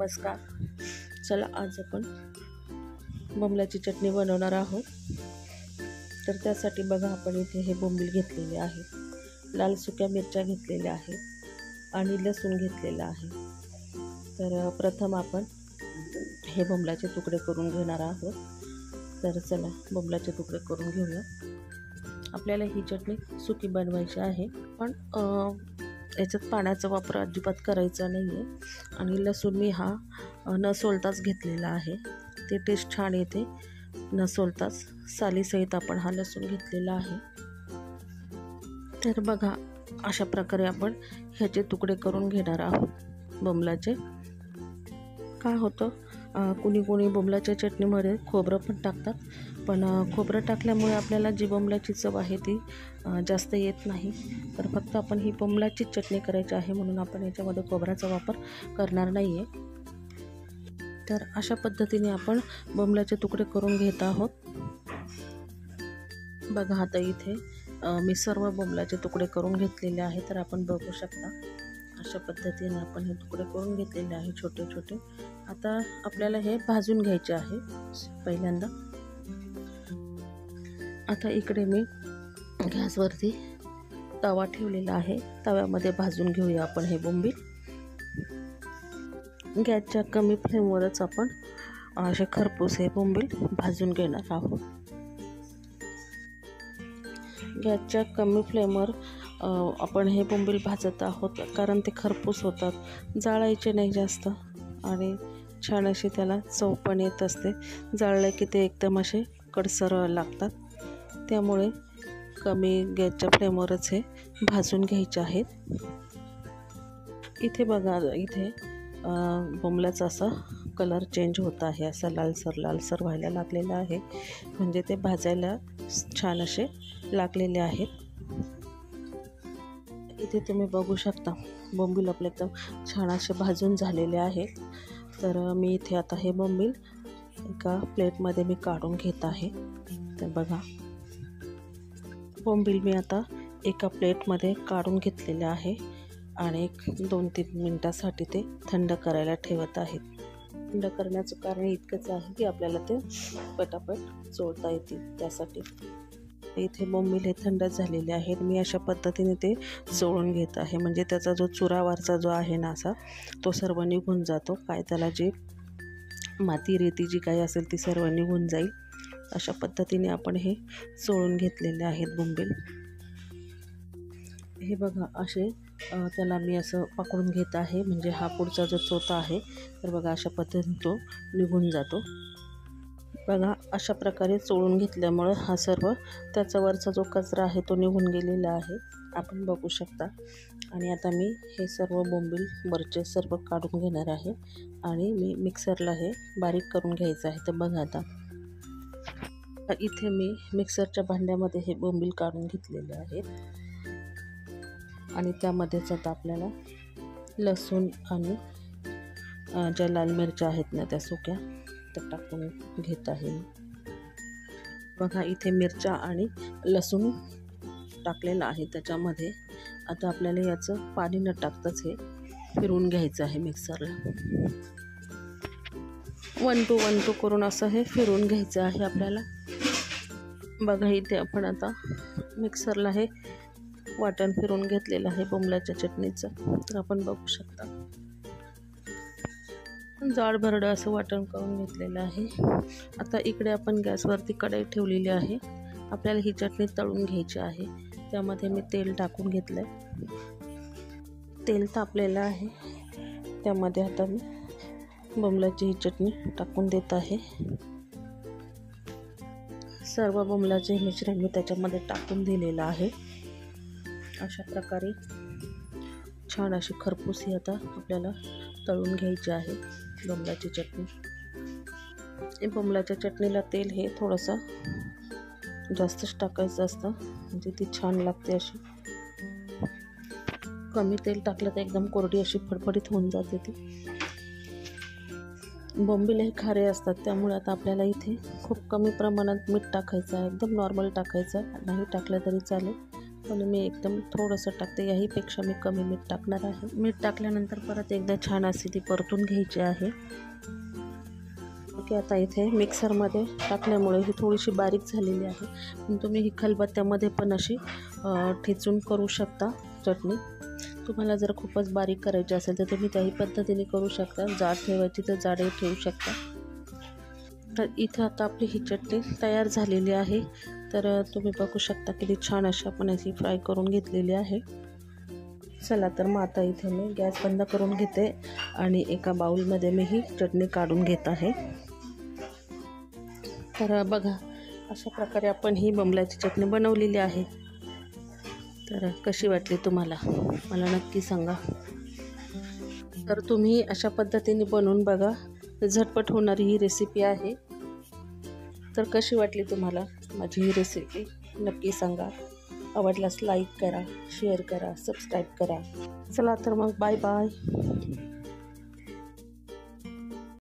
नमस्कार चला आज आपण बोंबलाची चटणी बनवणार आहोत. तर त्यासाठी बघा आपण इथे हे बोंबील घेतलेले आहे. लाल सुक्या मिरच्या घेतलेल्या आहेत आणि लसूण घेतलेलं आहे. तर प्रथम आपण हे बोंबलाचे तुकडे करून घेणार आहोत. तर चला बोंबलाचे तुकडे करून घेऊया. आपल्याला ही चटणी सुकी बनवायची आहे. पण याच्यात पाण्याचा वापर अजिबात करायचा नाही आहे आणि लसूण मी हा न सोलताच घेतलेला आहे. ते टेस्ट छान येते. न सोलताच सालीसहित आपण हा लसूण घेतलेला आहे. तर बघा अशा प्रकारे आपण ह्याचे तुकडे करून घेणार आहोत. बमलाचे. काय होतं? कुणी कुणी बोंबलाच्या चटणीमध्ये खोबरं पण टाकतात. पण खोबरं टाकल्यामुळे आपल्याला जी बोंबलाची चव आहे ती जास्त येत नाही. तर फक्त आपण ही बोंबलाचीच चटणी करायची आहे म्हणून आपण याच्यामध्ये खोबऱ्याचा वापर करणार नाही आहे तर अशा पद्धतीने आपण बोंबलाचे तुकडे करून घेत आहोत. बघा आता इथे मी सर्व बोंबलाचे तुकडे करून घेतलेले आहे तर आपण बघू शकता. अशा पद्धतीने आपण हे तुकडे करून घेतलेले आहे छोटे छोटे. आता आपल्याला हे भाजून घ्यायचे आहे पहिल्यांदा. आता इकडे मी गॅसवरती तवा ठेवलेला आहे. तव्यामध्ये भाजून घेऊया आपण हे बोंबील. गॅसच्या कमी फ्लेमवरच आपण असे खरपूस हे बोंबील भाजून घेणार आहोत. गॅसच्या कमी फ्लेमवर आपण हे बोंबील भाजत आहोत कारण ते खरपूस होतात. जाळायचे नाही जास्त. आणि छान अशी त्याला चव पण येत असते. जाळले की ते एकदम असे कडसर लागतात. त्यामुळे कमी गॅसच्या फ्लेमवरच हे भाजून घ्यायचे आहेत. इथे बघा इथे बोंबल्याचा असा कलर चेंज होत आहे. असा लालसर लालसर व्हायला लागलेला आहे. म्हणजे ते भाजायला छान असे लागलेले आहेत. इथे तुम्ही बघू शकता. बोंबील आपले एकदम छान असे भाजून झालेले आहेत. तर मी इथे आता हे बोंबील एका प्लेटमध्ये मी काढून घेत आहे. तर बघा. बोंबील मी आता एका प्लेटमध्ये काढून घेतलेले आहे आणि एक दोन तीन मिनटासाठी ते थंड करायला ठेवत आहेत. थंड करण्याचं कारण इतकंच आहे की आपल्याला ते पटापट चोळता येतील त्यासाठी. इथे बोंबील हे थंड झालेले आहेत. मी अशा पद्धतीने ते चोळून घेत आहे. म्हणजे त्याचा जो चुरावरचा जो आहे ना असा तो सर्व निघून जातो. काय त्याला जे माती रेती जी काही असेल ती सर्व निघून जाईल. अशा पद्धतीने आपण हे चोळून घेतलेले आहेत बोंबील. हे बघा असे त्याला मी असं पकडून घेत आहे. म्हणजे हा पुढचा जो चोथा आहे तर बघा अशा पद्धतीने तो निघून जातो. बघा अशा प्रकारे चोळून घेतल्यामुळं हा सर्व त्याचा वरचा जो कचरा आहे तो निघून गेलेला आहे. आपण बघू शकता. आणि आता मी हे सर्व बोंबील वरचे सर्व काढून घेणार आहे. आणि मी मिक्सरला हे बारीक करून घ्यायचं आहे. तर बघा आता. इथे मी मिक्सरच्या भांड्यामध्ये हे बोंबील काढून घेतलेले आहेत. आणि त्यामध्येच आता आपल्याला लसूण आणि ज्या लाल मिरच्या आहेत ना त्या सुक्या त्या टाकून घेत आहे. बघा इथे मिरच्या आणि लसूण टाकलेलं आहे त्याच्यामध्ये. आता आपल्याला याचं पाणी न टाकताच हे फिरवून घ्यायचं आहे मिक्सरला. वन टू वन टू करून असं हे फिरवून घ्यायचं आहे आपल्याला. बघा इथे आपण आता मिक्सरला हे वाटण फिरून घेतलेलं आहे बोंबल्याच्या चटणीचं. तर आपण बघू शकता. जाड भरडं असं वाटण करून घेतलेलं आहे. आता इकडे आपण गॅसवरती कढई ठेवलेली आहे. आपल्याला ही चटणी तळून घ्यायची आहे. त्यामध्ये मी तेल टाकून घेतलं आहे तेल तापलेलं आहे. त्यामध्ये आता मी बमलाची ही चटणी टाकून देत आहे. सर्व बमलाचे मिश्रण मी त्याच्यामध्ये टाकून दिलेलं आहे. अशा प्रकारे छान अशी खरपूस ही आता आपल्याला तळून घ्यायची आहे. बोंबलाची चटणी. बोंबलाच्या चटणीला तेल हे थोडंसं जास्तच टाकायचं असतं. म्हणजे ती छान लागते अशी. कमी तेल टाकलं तर एकदम कोरडी अशी फडफडीत होऊन जाते ती. बोंबील हे खारे असतात त्यामुळे आता आपल्याला इथे खूप कमी प्रमाणात मीठ टाकायचं आहे. एकदम नॉर्मल टाकायचं आहे. नाही टाकलं तरी चालेल. पण मी एकदम थोडंसं टाकते. याहीपेक्षा मी कमी मीठ टाकणार आहे. मीठ टाकल्यानंतर परत एकदा छान अशी ती परतून घ्यायची आहे. ओके आता इथे मिक्सरमध्ये टाकल्यामुळे ही थोडीशी बारीक झालेली आहे. पण तुम्ही ही खलबत्त्यामध्ये पण अशी ठेचून करू शकता चटणी. तुम्हाला जर खूपच बारीक करायची असेल तर तुम्ही त्याही पद्धतीने करू शकता. जाड ठेवायची तर जाडही ठेवू शकता. तर इथं आता आपली ही चटणी तयार झालेली आहे. तर तुम्ही बघू शकता किती छान अशी आपण अशी फ्राय करून घेतलेली आहे. चला तर मग आता इथे मी गॅस बंद करून घेते आणि एका बाऊलमध्ये मी ही चटणी काढून घेत आहे. तर बघा अशा प्रकारे आपण ही बंबल्याची चटणी बनवलेली आहे. तर कशी वाटली तुम्हाला? मला नक्की सांगा. तर तुम्ही अशा पद्धतीने बनवून बघा. झटपट होणारी ही रेसिपी आहे. तर कशी वाटली तुम्हाला माझी ही रेसिपी नक्की सांगा. आवडल्यास लाईक करा शेअर करा सबस्क्राईब करा. चला तर मग बाय बाय